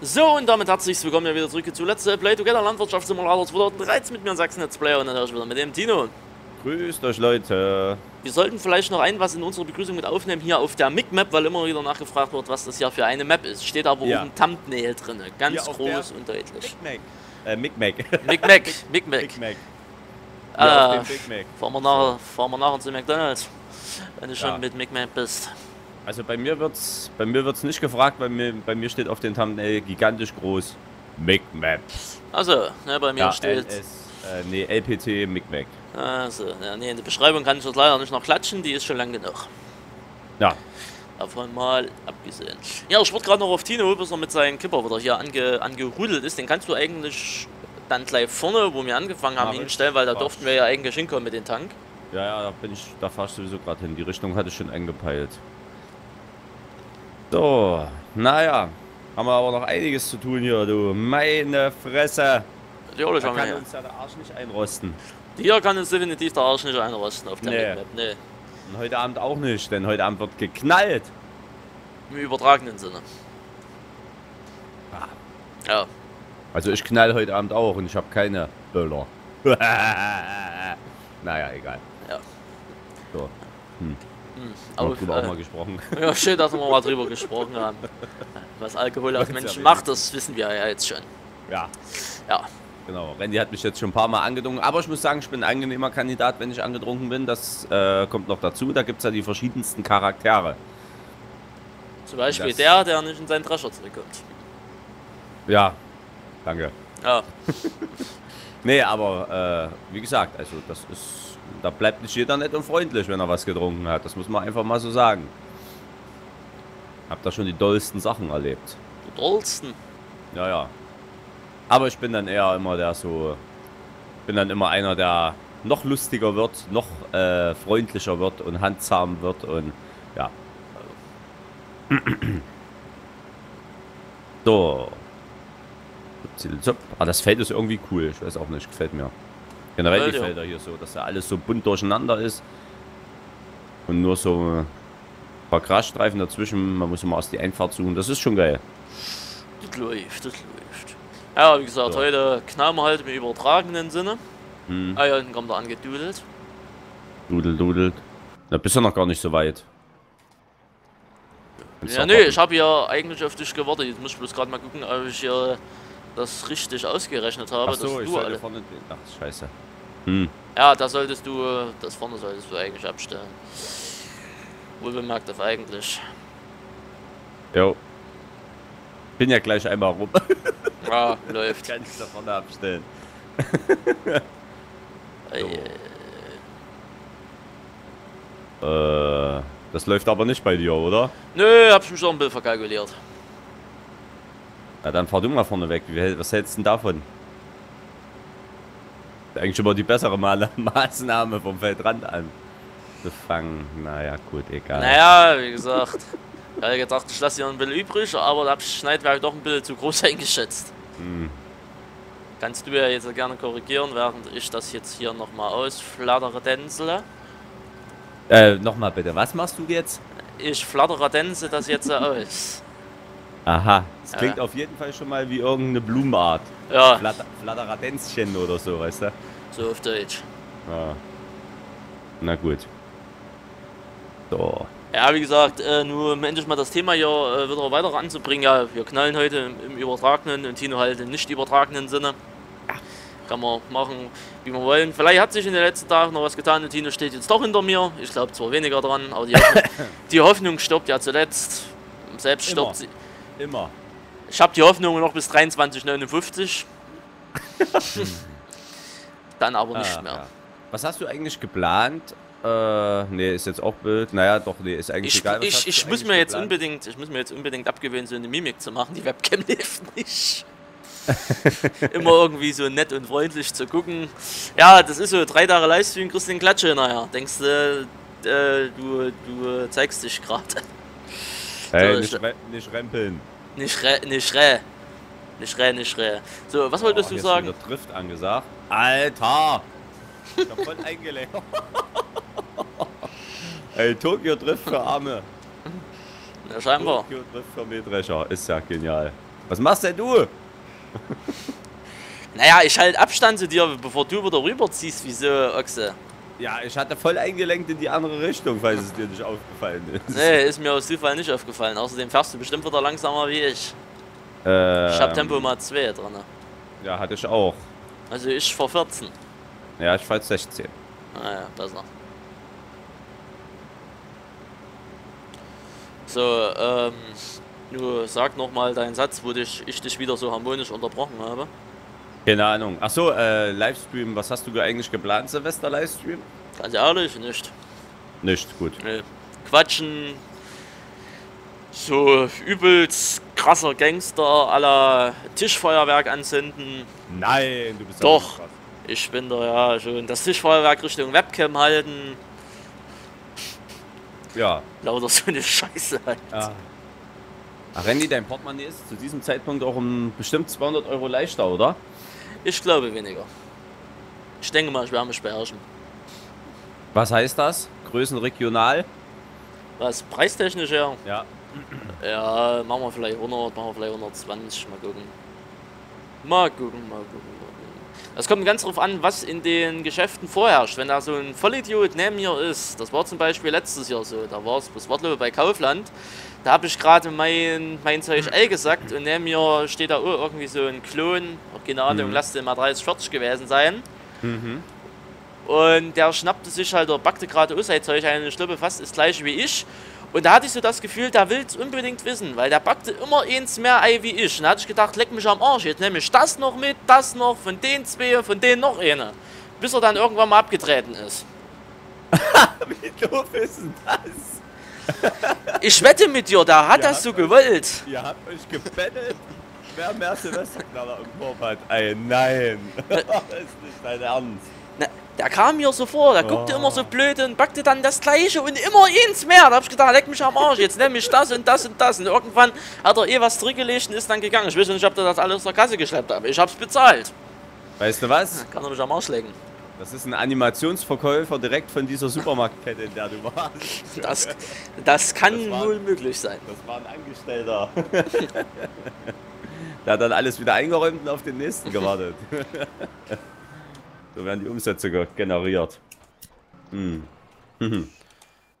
So, und damit herzlich willkommen ja wieder zurück zu Let's Play Together Landwirtschaftssimulator 2013 mit mir, Sachsen Let's Player und natürlich wieder mit dem Tino. Grüßt euch Leute. Wir sollten vielleicht noch ein was in unserer Begrüßung mit aufnehmen, hier auf der MIG-Map, weil immer wieder nachgefragt wird, was das hier für eine Map ist. Steht aber Ja. oben Thumbnail drin, ganz auf groß und deutlich. Mac. Äh, Mick Mac. Mic Mac, Mic Mac. Ja, dem Big Mac. fahren wir nachher, fahren wir nachher zu McDonalds, wenn du schon Ja. mit Mic Mac bist. Also bei mir wird's, bei mir wird's nicht gefragt, bei mir, bei mir steht auf den Thumbnail gigantisch groß Mick Maps. Also, ne, bei mir Ja, steht... LS, äh, nee, LPT Mick Mac. Also, ja, nee, in der Beschreibung kann ich das leider nicht noch klatschen, die ist schon lang genug. Ja, Davon mal abgesehen. Ja, ich wurde gerade noch auf Tino, bis er mit seinem Kipper wieder hier ange, angerudelt ist. Den kannst du eigentlich dann gleich vorne, wo wir angefangen haben, Mach ich. hinstellen, weil da Mach durften wir ja eigentlich hinkommen mit dem Tank. ja, ja, da bin ich, da fahr ich sowieso gerade hin. Die Richtung hatte ich schon eingepeilt. So, naja, haben wir aber noch einiges zu tun hier, du. Meine Fresse. Natürlich Da haben wir kann hier. uns ja der Arsch nicht einrosten. Hier kann uns definitiv der Arsch nicht einrosten auf der Nee. Map. Nee, Und heute Abend auch nicht, denn heute Abend wird geknallt. im übertragenen Sinne. Ah. Ja, Also ich knall heute Abend auch und ich habe keine Böller. naja, egal. ja. So, Hm. Auf, drüber auch mal äh, gesprochen. ja, schön, dass wir mal drüber gesprochen haben. Was Alkohol auf Menschen macht, das wissen wir ja jetzt schon. Ja, Ja, genau. Randy hat mich jetzt schon ein paar Mal angedrungen. Aber ich muss sagen, ich bin ein angenehmer Kandidat, wenn ich angetrunken bin. Das äh, kommt noch dazu. Da gibt es ja die verschiedensten Charaktere. zum Beispiel Das- der, der nicht in seinen Drescher zurückkommt. Ja, danke. Ja, Nee, aber äh, wie gesagt, also das ist, da bleibt nicht jeder nett und freundlich, wenn er was getrunken hat. Das muss man einfach mal so sagen. Hab da schon die dollsten Sachen erlebt. die dollsten. Ja, ja. Aber ich bin dann eher immer der so, bin dann immer einer, der noch lustiger wird, noch äh, freundlicher wird und handzahm wird und ja. So. Zop. Ah, das Feld ist irgendwie cool. Ich weiß auch nicht, gefällt mir. Generell die? Felder hier so, dass ja alles so bunt durcheinander ist. Und nur so ein paar Grasstreifen dazwischen. Man muss immer aus die Einfahrt suchen. Das ist schon geil. Das läuft, das läuft. Ja, wie gesagt, So. heute knallen wir halt im übertragenen Sinne. Hm. Ah, hier hinten kommt er angedudelt. Dudel, dudelt. Da bist du noch gar nicht so weit. Kannst Ja, nee, warten. ich habe ja eigentlich auf dich gewartet. Jetzt muss ich bloß gerade mal gucken, ob ich hier das richtig ausgerechnet habe. Ach so, dass ich du sollte alle. vorne den. Ach, scheiße. Hm. Ja, da solltest du, das vorne solltest du eigentlich abstellen. Wohlbemerkt auf eigentlich. Jo. Bin ja gleich einmal rum. Ja, läuft. Kann ich da vorne abstellen. So. äh, Äh, das läuft aber nicht bei dir, oder? Nö, hab ich mich schon ein bisschen verkalkuliert. Na dann fahr du mal vorne weg. Was hältst du denn davon? Ist Eigentlich immer die bessere Ma Maßnahme vom Feldrand an. Zu fangen. Naja, gut, egal. Naja, wie gesagt. Ich hatte gedacht, ich lasse hier ein bisschen übrig, aber da hab ich das Schneidwerk doch ein bisschen zu groß eingeschätzt. Hm. Kannst du ja jetzt gerne korrigieren, während ich das jetzt hier nochmal ausflattere Densele. Äh, nochmal bitte. Was machst du jetzt? Ich flattere Dense das jetzt aus. Aha. Das Ja. klingt auf jeden Fall schon mal wie irgendeine Blumenart. Ja, Flatter, Flatteradenzchen oder so, weißt du? so auf Deutsch. Ja. Na gut. So. Ja, wie gesagt, äh, nur um endlich mal das Thema hier äh, wieder weiter anzubringen. Ja, wir knallen heute im, im übertragenen und Tino halt im nicht übertragenen Sinne. Kann man machen, wie wir wollen. Vielleicht hat sich in den letzten Tagen noch was getan und Tino steht jetzt doch hinter mir. Ich glaube zwar weniger dran, aber die Hoffnung, die Hoffnung stirbt ja zuletzt. Selbst Immer. stirbt sie. Immer. Ich habe die Hoffnung noch bis 23,59. Dann aber nicht Ah, mehr. ja. Was hast du eigentlich geplant? Äh, nee, ist jetzt auch Bild. Naja, doch, nee, ist eigentlich Ich, egal. ich, ich muss mir jetzt geplant? unbedingt, ich muss mir jetzt unbedingt abgewöhnen, so eine Mimik zu machen. Die Webcam hilft nicht. Immer irgendwie so nett und freundlich zu gucken. Ja, das ist so drei Tage Livestream, kriegst den Klatsche nachher. Denkst äh, du, du zeigst dich gerade. Hey, nicht, ich- re nicht rempeln. Nicht rä, nicht rä. Nicht rä, nicht rä. So, was wolltest Oh, du sagen? wieder Drift angesagt. Alter! Ich hab voll eingelenkt. Ey, Tokyo Drift für Arme. Ja, scheinbar. Tokyo Drift für Mähdrescher. Ist ja genial. Was machst denn du? Naja, ich halt Abstand zu dir, bevor du wieder rüberziehst, wie so Ochse. Ja, ich hatte voll eingelenkt in die andere Richtung, falls es dir nicht aufgefallen ist. Nee, ist mir aus Zufall nicht aufgefallen. Außerdem fährst du bestimmt wieder langsamer wie ich. Ähm, Ich hab Tempo mal 2 drin. Ja, hatte ich auch. Also ich vor 14. Ja, ich fahr 16. Naja, besser. So, ähm, du sag nochmal deinen Satz, wo dich, ich dich wieder so harmonisch unterbrochen habe. Keine Ahnung. Achso, äh, Livestream, was hast du eigentlich geplant, Silvester Livestream? Ganz ehrlich, nicht. Nicht, gut. Nee. Quatschen. So übelst krasser Gangster aller Tischfeuerwerk anzünden. Nein, du bist Doch. krass. Ich bin da ja schon das Tischfeuerwerk Richtung Webcam halten. Ja. Lauter so eine Scheiße halt. Ah. Randy, dein Portemonnaie ist zu diesem Zeitpunkt auch um bestimmt 200 Euro leichter, oder? Ich glaube weniger. Ich denke mal, ich werde mich beherrschen. Was heißt das? Größen regional? Was preistechnisch her? Ja. Ja, machen wir vielleicht 100, machen wir vielleicht 120, mal gucken. Mal gucken, mal gucken, mal gucken. Das kommt ganz drauf an, was in den Geschäften vorherrscht. Wenn da so ein Vollidiot neben mir ist, das war zum Beispiel letztes Jahr so, da war es bis Wortlobe bei Kaufland, da habe ich gerade mein, mein Zeug L gesagt und neben mir steht da oh, irgendwie so ein Klon, auch keine Ahnung, Mhm. lasst den mal 30, 40 gewesen sein. Mhm. Und der schnappte sich halt, oder backte gerade sein Zeug ein, ich glaube fast das gleiche wie ich. Und da hatte ich so das Gefühl, der will es unbedingt wissen, weil der backte immer eins mehr Ei wie ich. Und da hatte ich gedacht, leck mich am Arsch, jetzt nehme ich das noch mit, das noch, von den zwei, von denen noch eine. Bis er dann irgendwann mal abgetreten ist. Wie doof ist denn das? Ich wette mit dir, der hat das so gewollt. Ihr habt euch gebettelt, wer mehr Silvesterknaller im Korb hat. Ey, nein. das ist nicht dein Ernst. Der kam mir so vor, der guckte Oh. immer so blöd und backte dann das gleiche und immer eins mehr. Da hab ich gedacht, leck mich am Arsch, jetzt nehme ich das und das und das. Und irgendwann hat er eh was zurückgelegt und ist dann gegangen. Ich weiß nicht, ob der das alles aus der Kasse geschleppt hat, aber ich hab's bezahlt. Weißt du was? Kann er mich am Arsch lecken. Das ist ein Animationsverkäufer direkt von dieser Supermarktkette, in der du warst. Das, das kann Das wohl möglich sein. Das war ein Angestellter. Der hat dann alles wieder eingeräumt und auf den nächsten gewartet. so werden die Umsätze ge- generiert. Hm.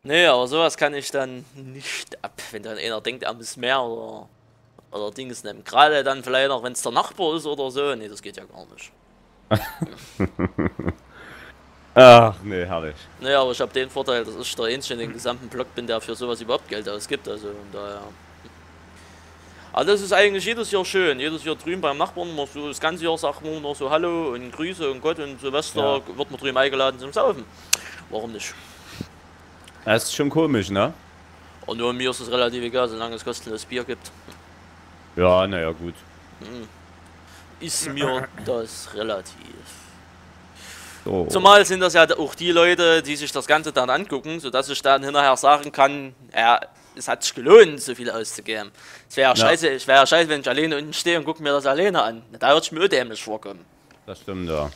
Nee, aber sowas kann ich dann nicht ab, wenn dann einer denkt, er muss mehr oder, oder Dings nehmen. Gerade dann vielleicht noch, wenn es der Nachbar ist oder so. Nee, das geht ja gar nicht. Ach, nee, herrlich. Nee, aber ich habe den Vorteil, dass ich der Einzige in dem gesamten Block bin, der für sowas überhaupt Geld ausgibt. Also von daher. Aber das ist eigentlich jedes Jahr schön. Jedes Jahr drüben beim Nachbarn, man so das ganze Jahr sagt man noch so Hallo und Grüße und Gott und Silvester wird man drüben eingeladen zum Saufen. Warum nicht? Das ist schon komisch, ne? Und nur mir ist es relativ egal, solange es kostenloses Bier gibt. Ja, naja, gut. Ist mir das relativ. So. Zumal sind das ja auch die Leute, die sich das Ganze dann angucken, sodass ich dann hinterher sagen kann, ja, es hat sich gelohnt, so viel auszugeben. Es wäre ja. Scheiße, es wäre ja scheiße, wenn ich alleine unten stehe und gucke mir das alleine an. Da würde ich mir auch dämlich vorkommen. Das stimmt, ja.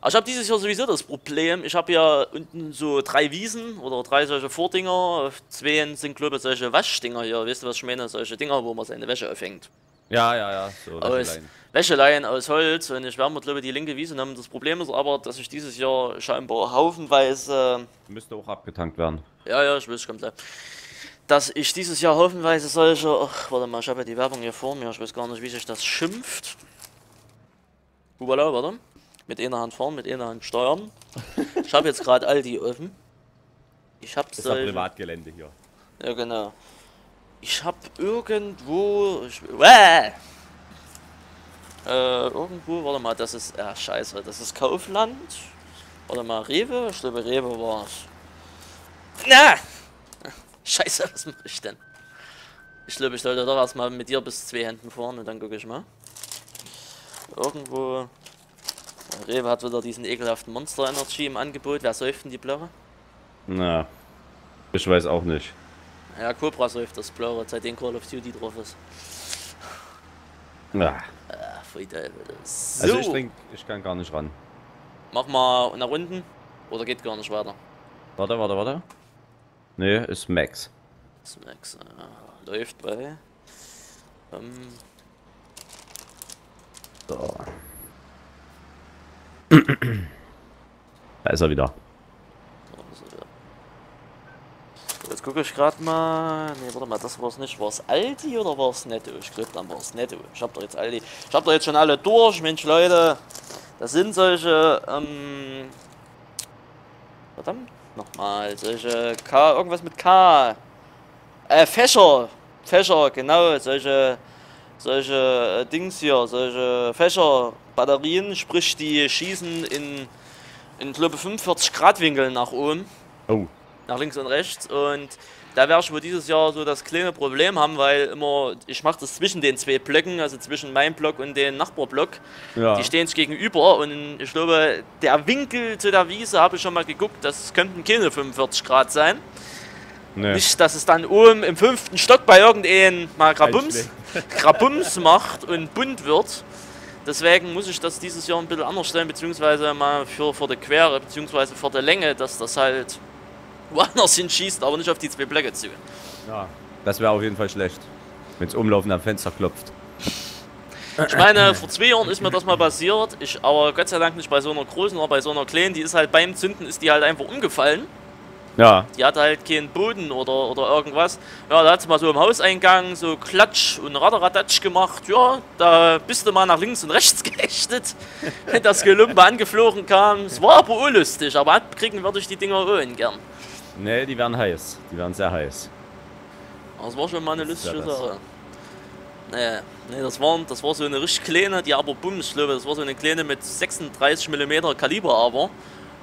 Aber ich habe dieses Jahr sowieso das Problem, ich habe ja unten so drei Wiesen oder drei solche Vordinger, auf zwei sind glaube ich solche Waschdinger hier, weißt du was ich meine, solche Dinger, wo man seine Wäsche aufhängt. Ja, ja, ja. So, aus Wäscheleien. Wäscheleien aus Holz und ich werde mir glaube ich die linke Wiese nehmen. Das Problem ist aber, dass ich dieses Jahr scheinbar haufenweise, Müsste auch abgetankt werden. ja ja, ich weiß, kommt gleich, dass ich dieses Jahr haufenweise solche, ach warte mal, ich habe ja die Werbung hier vor mir, ich weiß gar nicht, wie sich das schimpft. Voilà, warte. Mit einer Hand fahren, mit einer Hand steuern. Ich habe jetzt gerade Aldi offen. Ich habe Das ist ja solche, Privatgelände hier. ja genau. Ich habe irgendwo, ich, äh, äh, irgendwo, warte mal, das ist, ja scheiße, das ist Kaufland. Warte mal, Rewe? Ich glaube Rewe war es. Na! Scheiße, was mache ich denn? Ich glaube, ich sollte doch erstmal mit dir bis zwei Händen fahren und dann gucke ich mal. Irgendwo. Rewe hat wieder diesen ekelhaften Monster Energy im Angebot. Wer säuft denn die Blöre? Na, ich weiß auch nicht. Ja, Cobra säuft das Blöre, seitdem Call of Duty drauf ist. Ja. Ah, Friedel. Also so. Also ich trinke, ich kann gar nicht ran. Mach mal nach unten. Oder geht gar nicht weiter? Warte, warte, warte. Ne, ist Max. Ist Max. ja. läuft bei. Ähm. So. da ist er wieder. Jetzt gucke ich gerade mal. Ne, warte mal, das war es nicht. War es Aldi oder war es Netto? Ich glaube, dann war es Netto. Ich habe doch jetzt Aldi. Ich habe doch jetzt schon alle durch, Mensch, Leute. Das sind solche, ähm. Verdammt, nochmal. Solche K. Irgendwas mit K. Äh, Fächer. Fächer, genau. Solche. Solche äh, Dings hier. Solche Fächer. Batterien, sprich, die schießen in. In, glaube 45 Grad Winkel nach oben. Oh nach links und rechts. Und da werde ich wohl dieses Jahr so das kleine Problem haben, weil immer, ich mache das zwischen den zwei Blöcken, also zwischen meinem Block und dem Nachbarblock. Ja. Die stehen sich gegenüber und ich glaube, der Winkel zu der Wiese habe ich schon mal geguckt, das könnten keine 45 Grad sein. Nee. Nicht, dass es dann oben im fünften Stock bei irgendeinem mal Grabums, Grabums macht und bunt wird. Deswegen muss ich das dieses Jahr ein bisschen anders stellen, beziehungsweise mal für, für die Quere, beziehungsweise für die Länge, dass das halt woanders hinschießt, aber nicht auf die zwei Blöcke zu. Ja, das wäre auf jeden Fall schlecht, wenn es umlaufend am Fenster klopft. Ich meine, vor zwei Jahren ist mir das mal passiert, ich, aber Gott sei Dank nicht bei so einer großen, oder bei so einer kleinen, die ist halt beim Zünden, ist die halt einfach umgefallen. Ja. Die hatte halt keinen Boden oder, oder irgendwas. Ja, da hat sie mal so im Hauseingang so Klatsch und Raderadatsch gemacht. Ja, da bist du mal nach links und rechts geächtet, wenn das Gelumpe angeflogen kam. Es war aber unlustig, aber abkriegen würde ich die Dinger auch gern. Ne, die werden heiß. Die werden sehr heiß. Das war schon mal eine lustige Sache. Nee, nee, das, waren, das war so eine richtig kleine, die aber ich glaube, das war so eine kleine mit 36 mm Kaliber aber.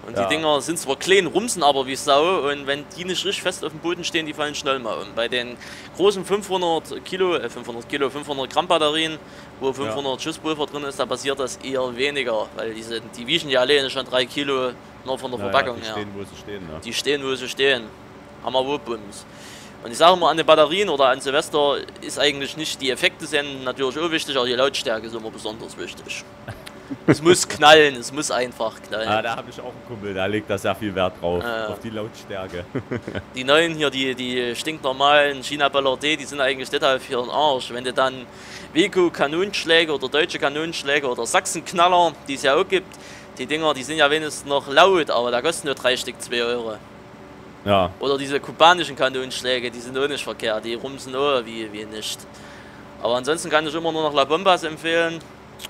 Und ja. die Dinger sind zwar klein, rumsen aber wie Sau und wenn die nicht richtig fest auf dem Boden stehen, die fallen schnell mal um. Bei den großen 500 Kilo, äh 500 Kilo, 500 Gramm Batterien, wo 500 ja. Schusspulver drin ist, da passiert das eher weniger, weil diese, die wiegen ja alleine schon 3 Kilo nur von der ja, Verpackung die her. Stehen, wo sie stehen, ja. Die stehen, wo sie stehen. Hammer Bums. Und ich sage mal, an den Batterien oder an Silvester ist eigentlich nicht, die Effekte sind natürlich auch wichtig, aber die Lautstärke ist immer besonders wichtig. es muss knallen, es muss einfach knallen. Ah, da habe ich auch einen Kumpel, da legt da sehr viel Wert drauf, äh, auf die Lautstärke. die neuen hier, die, die stinknormalen China-Böller D, die sind eigentlich deshalb für den Arsch. Wenn du dann Vico Kanonenschläge oder deutsche Kanonenschläge oder Sachsenknaller, die es ja auch gibt, die Dinger, die sind ja wenigstens noch laut, aber da kosten nur drei Stück 2 Euro. Ja. Oder diese kubanischen Kanonenschläge, die sind auch nicht verkehrt, die rumsen auch wie, wie nicht. Aber ansonsten kann ich immer nur noch La Bombas empfehlen.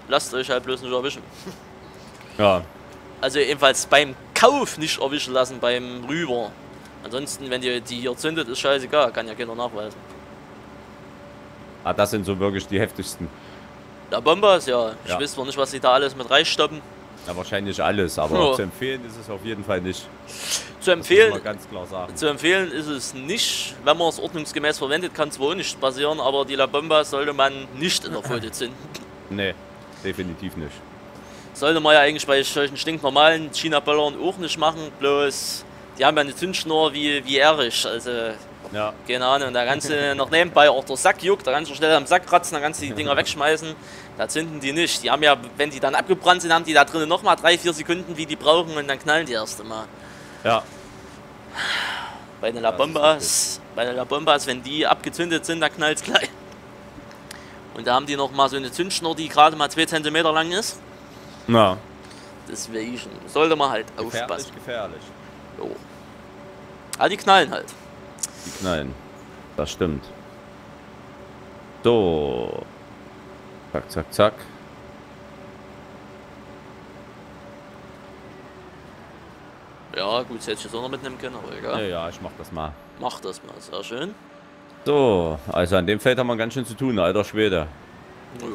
Lasst euch halt bloß nicht erwischen. Ja. Also ebenfalls beim Kauf nicht erwischen lassen, beim Rüber. Ansonsten, wenn ihr die hier zündet, ist scheißegal, kann ja keiner nachweisen. Ah, das sind so wirklich die heftigsten. La Bombas, ja. Ich ja. weiß zwar nicht, was sie da alles mit reinstoppen. Ja, wahrscheinlich alles, aber ja. zu empfehlen ist es auf jeden Fall nicht. Zu empfehlen, ganz klar sagen. zu empfehlen ist es nicht, wenn man es ordnungsgemäß verwendet, kann es wohl nicht passieren, aber die La Bomba sollte man nicht in der Folie zünden. Nee, definitiv nicht. Sollte man ja eigentlich bei solchen stinknormalen China-Böllern auch nicht machen, bloß die haben ja eine Zündschnur wie, wie Erich, also ja. keine Ahnung, da kannst du noch nebenbei auch der Sack juckt, da kannst du schnell am Sack kratzen, dann kannst du die Dinger wegschmeißen. Da zünden die nicht. Die haben ja, wenn die dann abgebrannt sind, haben die da drinnen nochmal drei, vier Sekunden, wie die brauchen und dann knallen die erst einmal. Ja. Bei den La Bombas, bei den La Bombas, wenn die abgezündet sind, dann knallt es gleich. Und da haben die nochmal so eine Zündschnur, die gerade mal zwei Zentimeter lang ist. Ja. Deswegen sollte man halt gefährlich, aufpassen. Gefährlich, Jo. Aber die knallen halt. Die knallen. Das stimmt. So. Zack, zack, zack. Ja, gut, das hätte ich jetzt auch noch mitnehmen können, aber egal. Ja, ja, ich mach das mal. Mach das mal, sehr schön. So, also an dem Feld haben wir ganz schön zu tun, alter Schwede. Ja.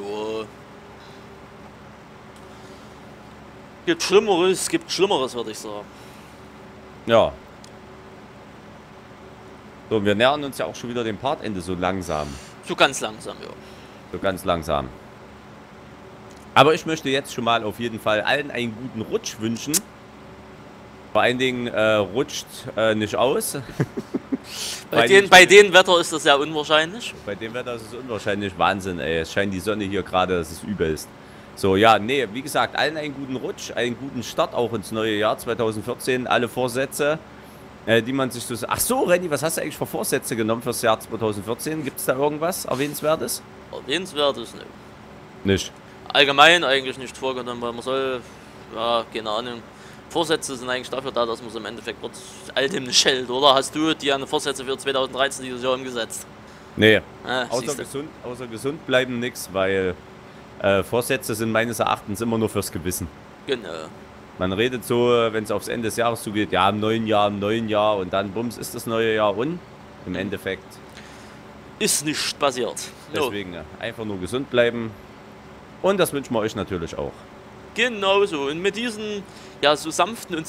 Gibt Schlimmeres, gibt Schlimmeres, würde ich sagen. Ja. So, wir nähern uns ja auch schon wieder dem Partende so langsam. So ganz langsam, ja. So ganz langsam. Aber ich möchte jetzt schon mal auf jeden Fall allen einen guten Rutsch wünschen. Vor allen Dingen äh, rutscht äh, nicht aus. bei, den, bei dem Wetter ist das ja unwahrscheinlich. Bei dem Wetter ist es unwahrscheinlich. Wahnsinn, ey. Es scheint die Sonne hier gerade, dass es übel ist. So, ja, nee, wie gesagt, allen einen guten Rutsch, einen guten Start auch ins neue Jahr 2014. Alle Vorsätze, äh, die man sich so... Ach so, Renny, was hast du eigentlich für Vorsätze genommen fürs Jahr 2014? Gibt es da irgendwas Erwähnenswertes? Erwähnenswertes, ne. Nicht? allgemein eigentlich nicht vorgenommen, weil man soll, ja, keine Ahnung. Vorsätze sind eigentlich dafür da, dass man es im Endeffekt wird all dem nicht hält, oder? Hast du dir eine Vorsätze für 2013 dieses Jahr umgesetzt? Nee, Ah, außer gesund, außer gesund bleiben nix, weil äh, Vorsätze sind meines Erachtens immer nur fürs Gewissen. Genau. Man redet so, wenn es aufs Ende des Jahres zugeht, ja, im neuen Jahr, im neuen Jahr und dann, bums, ist das neue Jahr und im Endeffekt. Ist nicht passiert. No. Deswegen ja, einfach nur gesund bleiben. Und das wünschen wir euch natürlich auch. Genau so. Und mit diesen ja, so sanften und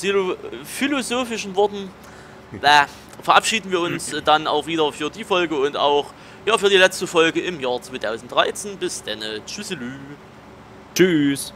philosophischen Worten äh, verabschieden wir uns dann auch wieder für die Folge und auch ja, für die letzte Folge im Jahr 2013. Bis dann. Tschüsselü. Tschüss!